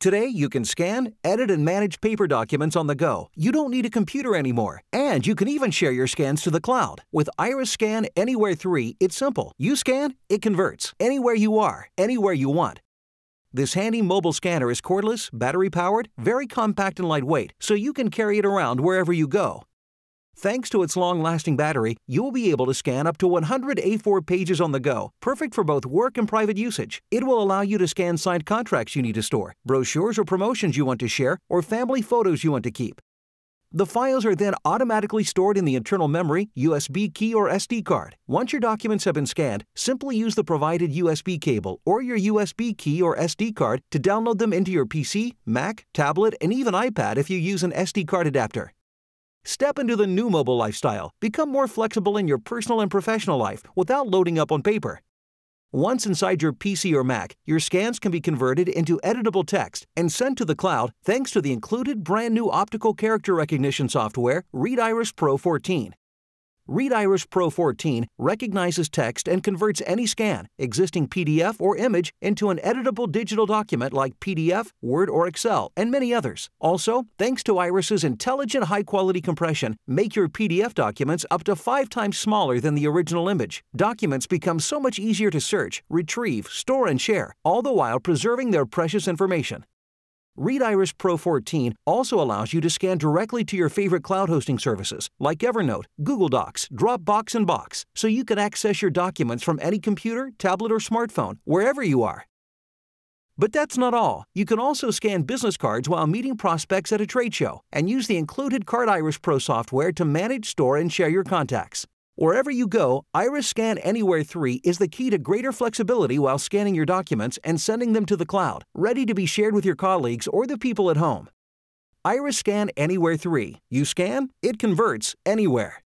Today, you can scan, edit, and manage paper documents on the go. You don't need a computer anymore. And you can even share your scans to the cloud. With IRIScan Anywhere 3, it's simple. You scan, it converts. Anywhere you are, anywhere you want. This handy mobile scanner is cordless, battery powered, very compact and lightweight, so you can carry it around wherever you go. Thanks to its long lasting battery, you'll be able to scan up to 100 A4 pages on the go, perfect for both work and private usage. It will allow you to scan signed contracts you need to store, brochures or promotions you want to share, or family photos you want to keep. The files are then automatically stored in the internal memory, USB key, or SD card. Once your documents have been scanned, simply use the provided USB cable or your USB key or SD card to download them into your PC, Mac, tablet, and even iPad if you use an SD card adapter. Step into the new mobile lifestyle. Become more flexible in your personal and professional life without loading up on paper. Once inside your PC or Mac, your scans can be converted into editable text and sent to the cloud thanks to the included brand new optical character recognition software, ReadIris Pro 14. ReadIris Pro 14 recognizes text and converts any scan, existing PDF or image into an editable digital document like PDF, Word, or Excel, and many others. Also, thanks to Iris's intelligent high quality compression, make your PDF documents up to five times smaller than the original image. Documents become so much easier to search, retrieve, store, and share, all the while preserving their precious information. ReadIris Pro 14 also allows you to scan directly to your favorite cloud hosting services like Evernote, Google Docs, Dropbox, and Box, so you can access your documents from any computer, tablet, or smartphone, wherever you are. But that's not all. You can also scan business cards while meeting prospects at a trade show and use the included CardIris Pro software to manage, store, and share your contacts. Wherever you go, IRIScan Anywhere 3 is the key to greater flexibility while scanning your documents and sending them to the cloud, ready to be shared with your colleagues or the people at home. IRIScan Anywhere 3. You scan, it converts anywhere.